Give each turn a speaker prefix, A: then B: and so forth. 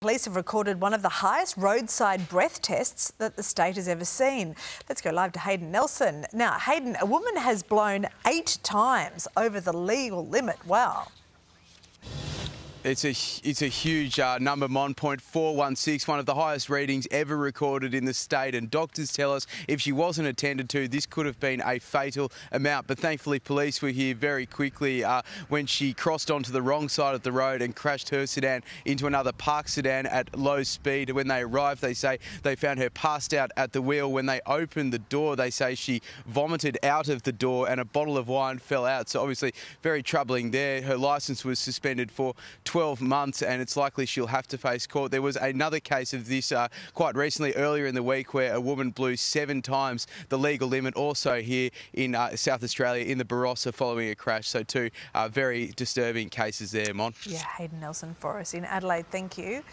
A: Police have recorded one of the highest roadside breath tests that the state has ever seen. Let's go live to Hayden Nelson. Now, Hayden, a woman has blown eight times over the legal limit. Wow.
B: It's a it's a huge uh, number, 1.416, one of the highest readings ever recorded in the state. And doctors tell us if she wasn't attended to, this could have been a fatal amount. But thankfully, police were here very quickly uh, when she crossed onto the wrong side of the road and crashed her sedan into another parked sedan at low speed. When they arrived, they say they found her passed out at the wheel. When they opened the door, they say she vomited out of the door and a bottle of wine fell out. So obviously, very troubling there. Her licence was suspended for 12 months and it's likely she'll have to face court. There was another case of this uh, quite recently, earlier in the week, where a woman blew seven times the legal limit, also here in uh, South Australia in the Barossa following a crash. So, two uh, very disturbing cases there, Mon.
A: Yeah, Hayden Nelson for us in Adelaide. Thank you.